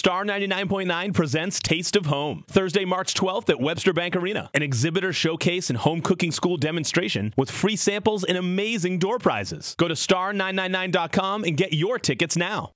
Star 99.9 presents Taste of Home. Thursday, March 12th at Webster Bank Arena. An exhibitor showcase and home cooking school demonstration with free samples and amazing door prizes. Go to star999.com and get your tickets now.